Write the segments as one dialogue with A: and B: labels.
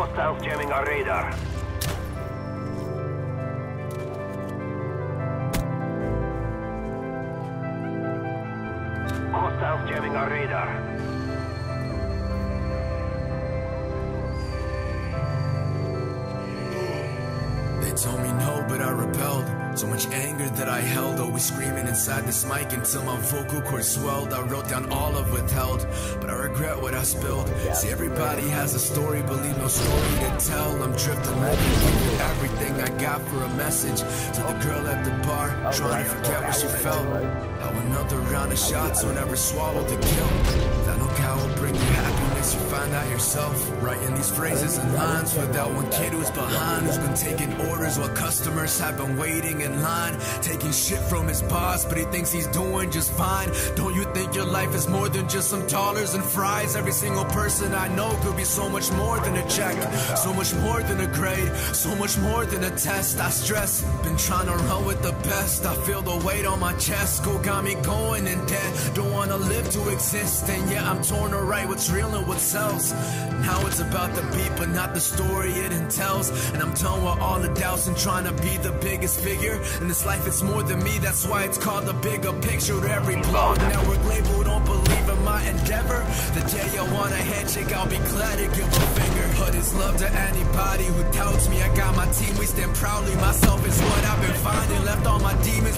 A: Hostiles jamming our radar. Hostiles jamming our radar.
B: They told me no, but I rebelled. So much anger that I held, always screaming inside this mic until my vocal cords swelled. I wrote down all of withheld, but I regret what I spilled. See, everybody has a story, believe no story to tell. I'm drifting, living, everything I got for a message to the girl at the bar, trying to forget what she felt. How another round of shots will never swallow the guilt. That no cow will bring you happiness, you find out yourself. Writing these phrases and lines for that one kid who's behind, who's been taking orders while customers have been waiting in line. Taking shit from his boss, but he thinks he's doing just fine. Don't you think your life is more than just some dollars and fries? Every single person I know could be so much more than a check, so much more than a grade, so much more than a test. I stress, been trying to run with the best. I feel the weight on my chest, school got me going in debt. Don't wanna live to exist, and yet I'm torn to write what's real and what sells. Now it's about the beat, but not the story it entails. And I'm done with all the doubts and trying to be the biggest figure. In this life, it's more than me, that's why it's called the bigger picture. Every blog network label don't believe in my endeavor. The day I want a handshake, I'll be glad to give a finger. But it's love to anybody who doubts me. I got my team, we stand proudly. Myself is what I've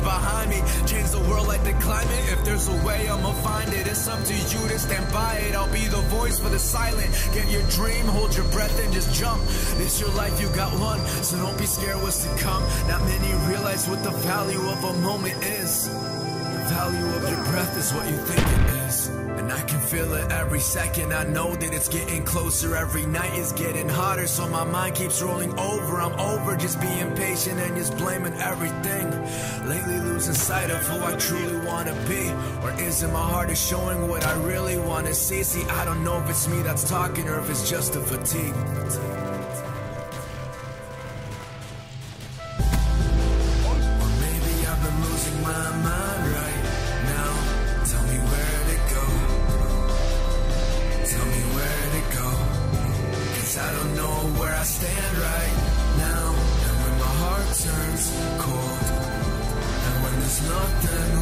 B: behind me. Change the world like the climate. If there's a way, I'ma find it. It's up to you to stand by it. I'll be the voice for the silent. Get your dream, hold your breath, and just jump. It's your life, you got one. So don't be scared what's to come. Not many realize what the value of a moment is. The value of your breath is what you think it is. And I can feel it every second. I know that it's getting closer. Every night is getting hotter. So my mind keeps rolling over. I'm over just being patient and just blaming everything. Lately losing sight of who I truly wanna be. Or is it my heart is showing what I really wanna see? See, I don't know if it's me that's talking or if it's just a fatigue.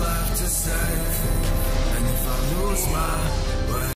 B: Left to say. And if I lose my